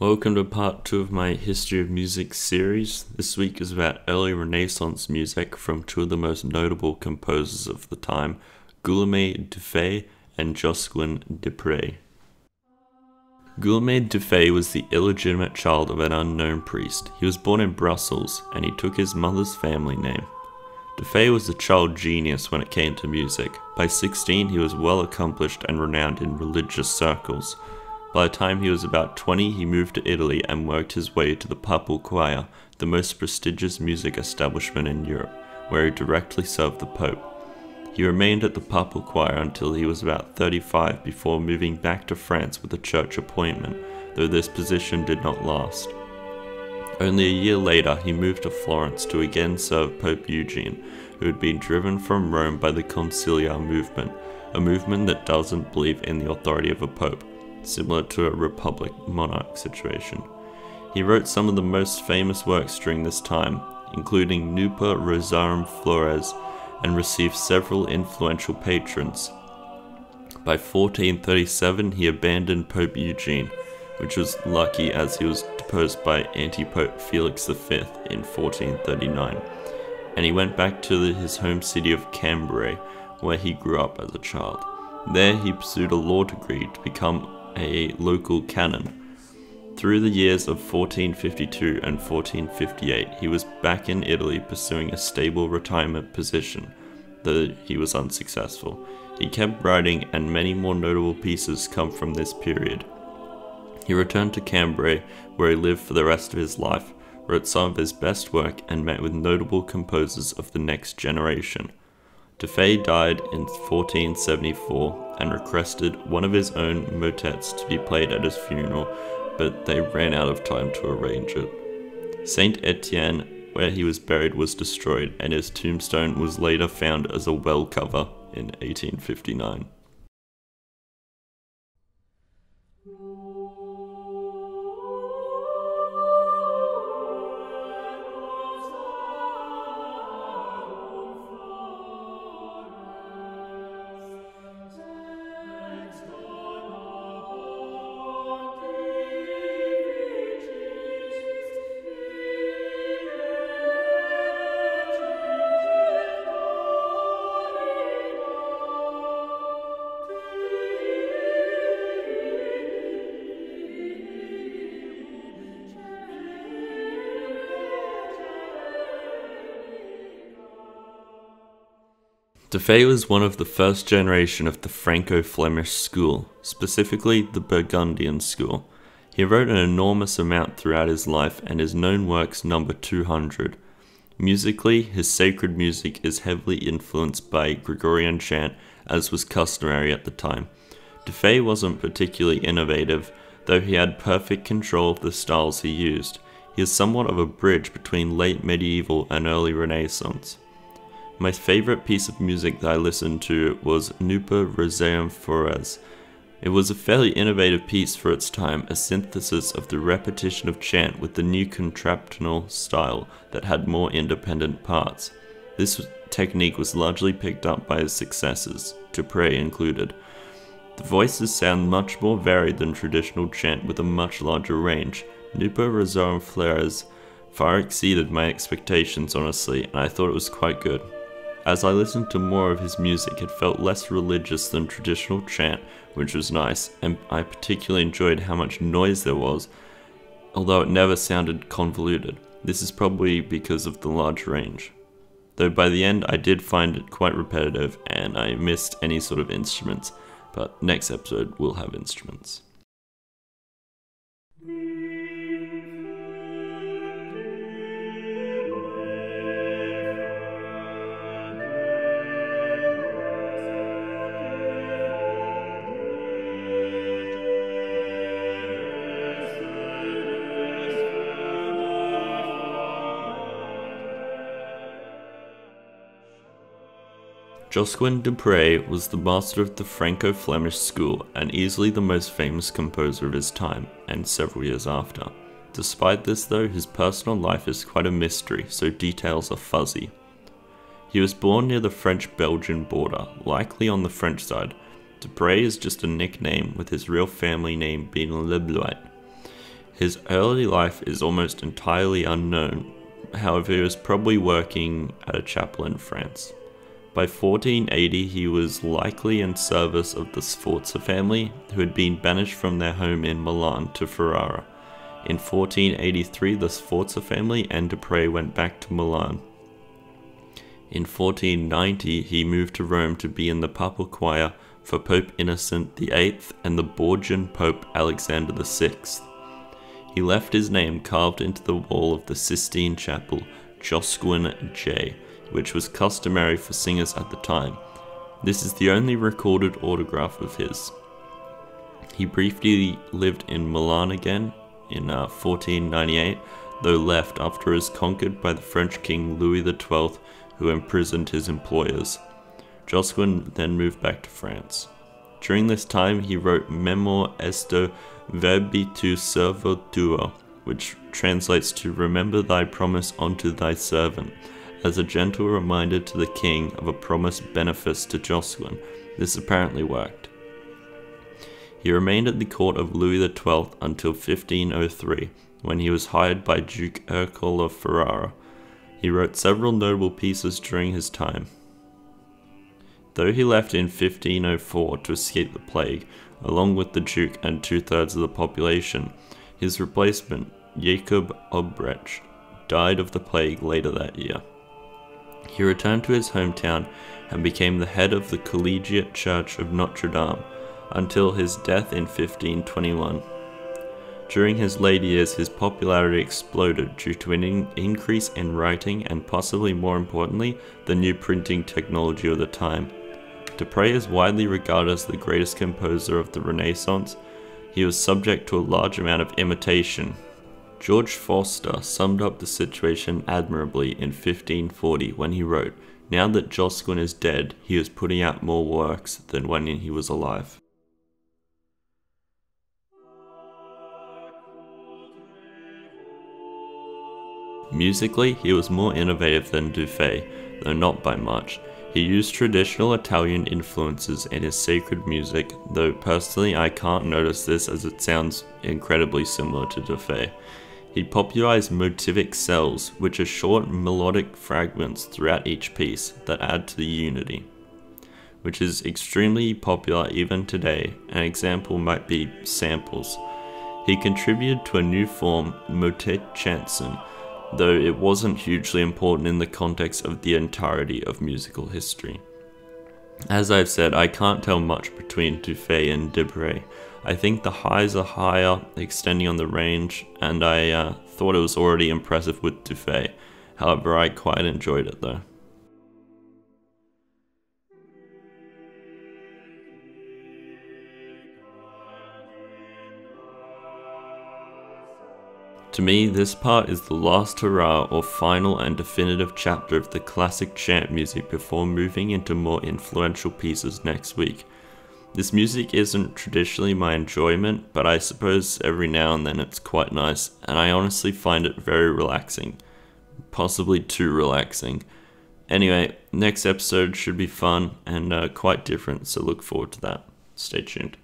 Welcome to part two of my History of Music series. This week is about early Renaissance music from two of the most notable composers of the time, Guillaume Dufay and Josquin des Prez. Guillaume Dufay was the illegitimate child of an unknown priest. He was born in Brussels and he took his mother's family name. Dufay was a child genius when it came to music. By 16, he was well accomplished and renowned in religious circles. By the time he was about 20, he moved to Italy and worked his way to the Papal Choir, the most prestigious music establishment in Europe, where he directly served the Pope. He remained at the Papal Choir until he was about 35 before moving back to France with a church appointment, though this position did not last. Only a year later, he moved to Florence to again serve Pope Eugene, who had been driven from Rome by the Conciliar movement, a movement that doesn't believe in the authority of a pope similar to a republic monarch situation. He wrote some of the most famous works during this time, including Nuper Rosarum Flores, and received several influential patrons. By 1437, he abandoned Pope Eugene, which was lucky as he was deposed by anti-pope Felix V in 1439, and he went back to his home city of Cambrai, where he grew up as a child. There he pursued a law degree to become a local canon. Through the years of 1452 and 1458, he was back in Italy pursuing a stable retirement position, though he was unsuccessful. He kept writing, and many more notable pieces come from this period. He returned to Cambrai, where he lived for the rest of his life, wrote some of his best work, and met with notable composers of the next generation. Dufay died in 1474 and requested one of his own motets to be played at his funeral, but they ran out of time to arrange it. Saint Etienne, where he was buried, was destroyed, and his tombstone was later found as a well cover in 1859. Dufay was one of the first generation of the Franco-Flemish school, specifically the Burgundian school. He wrote an enormous amount throughout his life and his known works number 200. Musically, his sacred music is heavily influenced by Gregorian chant, as was customary at the time. Dufay wasn't particularly innovative, though he had perfect control of the styles he used. He is somewhat of a bridge between late medieval and early Renaissance. My favorite piece of music that I listened to was Nuper Rosarum Flores. It was a fairly innovative piece for its time, a synthesis of the repetition of chant with the new contrapuntal style that had more independent parts. This technique was largely picked up by his successors, Des Prez included. The voices sound much more varied than traditional chant with a much larger range. Nuper Rosarum Flores far exceeded my expectations honestly, and I thought it was quite good. As I listened to more of his music, it felt less religious than traditional chant, which was nice, and I particularly enjoyed how much noise there was, although it never sounded convoluted. This is probably because of the large range. Though by the end I did find it quite repetitive and I missed any sort of instruments, but next episode will have instruments. Josquin des Prez was the master of the Franco-Flemish school and easily the most famous composer of his time, and several years after. Despite this though, his personal life is quite a mystery, so details are fuzzy. He was born near the French-Belgian border, likely on the French side. Des Prez is just a nickname, with his real family name being Lebloit. His early life is almost entirely unknown, however, he was probably working at a chapel in France. By 1480, he was likely in service of the Sforza family, who had been banished from their home in Milan to Ferrara. In 1483, the Sforza family and Des Prez went back to Milan. In 1490, he moved to Rome to be in the papal choir for Pope Innocent VIII and the Borgian Pope Alexander VI. He left his name carved into the wall of the Sistine Chapel, Josquin J, which was customary for singers at the time. This is the only recorded autograph of his. He briefly lived in Milan again in uh, 1498, though left after he was conquered by the French king Louis XII, who imprisoned his employers. Josquin then moved back to France. During this time, he wrote Memor esto verbi tui servo tuo, which translates to Remember thy promise unto thy servant, as a gentle reminder to the king of a promised benefice to Josquin. This apparently worked. He remained at the court of Louis XII until 1503, when he was hired by Duke Ercole of Ferrara. He wrote several notable pieces during his time. Though he left in 1504 to escape the plague, along with the Duke and two thirds of the population, his replacement, Jacob Obrecht, died of the plague later that year. He returned to his hometown and became the head of the Collegiate Church of Notre Dame until his death in 1521. During his late years, his popularity exploded due to an in increase in writing and possibly more importantly, the new printing technology of the time. Des Prez is widely regarded as the greatest composer of the Renaissance. He was subject to a large amount of imitation. George Forster summed up the situation admirably in 1540 when he wrote, Now that Josquin is dead, he is putting out more works than when he was alive. Musically, he was more innovative than Dufay, though not by much. He used traditional Italian influences in his sacred music, though personally I can't notice this as it sounds incredibly similar to Dufay. He popularized motivic cells, which are short melodic fragments throughout each piece that add to the unity, which is extremely popular even today. An example might be samples. He contributed to a new form, motet chanson, though it wasn't hugely important in the context of the entirety of musical history. As I've said, I can't tell much between Dufay and Des Prez. I think the highs are higher, extending on the range, and I uh, thought it was already impressive with Dufay. However, I quite enjoyed it though. To me, this part is the last hurrah or final and definitive chapter of the classic chant music before moving into more influential pieces next week. This music isn't traditionally my enjoyment, but I suppose every now and then it's quite nice, and I honestly find it very relaxing. Possibly too relaxing. Anyway, next episode should be fun and uh, quite different, so look forward to that. Stay tuned.